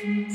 Oh.